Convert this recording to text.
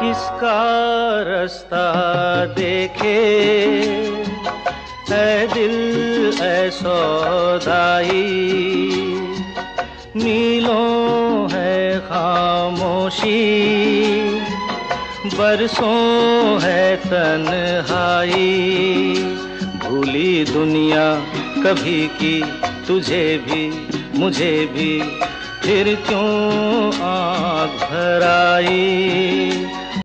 किसका रास्ता देखे? है दिल है सौदाई नीलों है खामोशी, बरसों है तन्हाई। भूली दुनिया कभी की, तुझे भी, मुझे भी, फिर क्यों आग भराई?